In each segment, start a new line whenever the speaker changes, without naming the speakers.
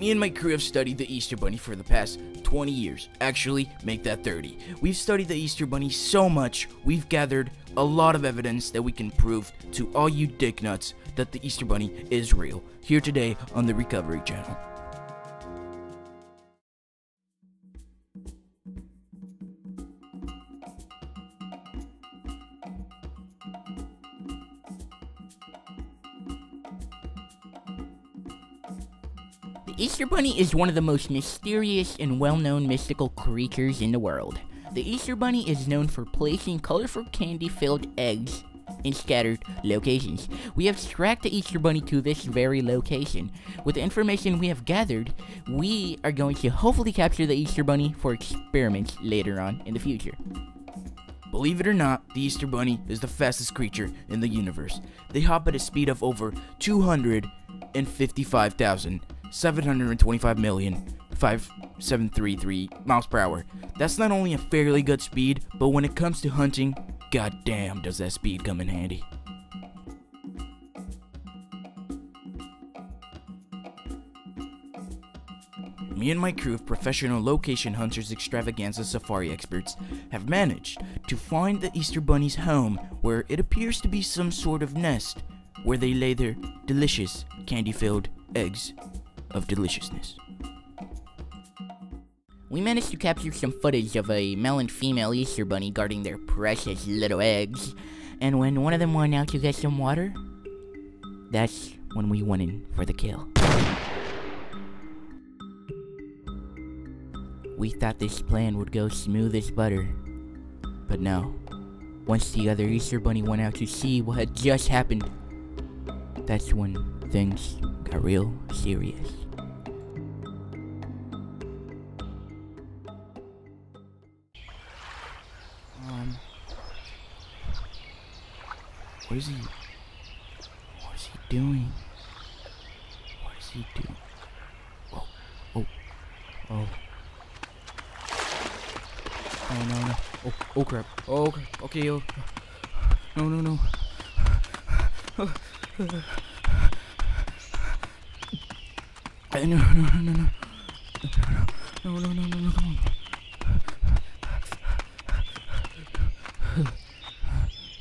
Me and my crew have studied the Easter Bunny for the past 20 years. Actually, make that 30. We've studied the Easter Bunny so much, we've gathered a lot of evidence that we can prove to all you dicknuts that the Easter Bunny is real. Here today on the Recovery Channel.
Easter Bunny is one of the most mysterious and well-known mystical creatures in the world. The Easter Bunny is known for placing colorful candy-filled eggs in scattered locations. We have tracked the Easter Bunny to this very location. With the information we have gathered, we are going to hopefully capture the Easter Bunny for experiments later on in the future.
Believe it or not, the Easter Bunny is the fastest creature in the universe. They hop at a speed of over 255,725 million 5733 miles per hour. That's not only a fairly good speed, but when it comes to hunting, goddamn does that speed come in handy. Me and my crew of professional location hunters extravaganza safari experts have managed to find the Easter Bunny's home where it appears to be some sort of nest where they lay their delicious candy-filled eggs of deliciousness.
We managed to capture some footage of a male and female Easter bunny guarding their precious little eggs, and when one of them went out to get some water, that's when we went in for the kill. We thought this plan would go smooth as butter, but no. Once the other Easter bunny went out to see what had just happened, that's when things got real serious.
Um, what is he? What is he doing? What is he doing? Oh, oh, oh. Oh no no! Oh oh crap! Oh crap! Okay oh. No no no! No no no no no! No no no no no! Come on!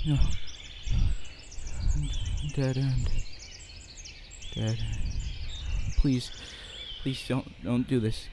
No. Dead end. Dead. Please, please don't don't do this.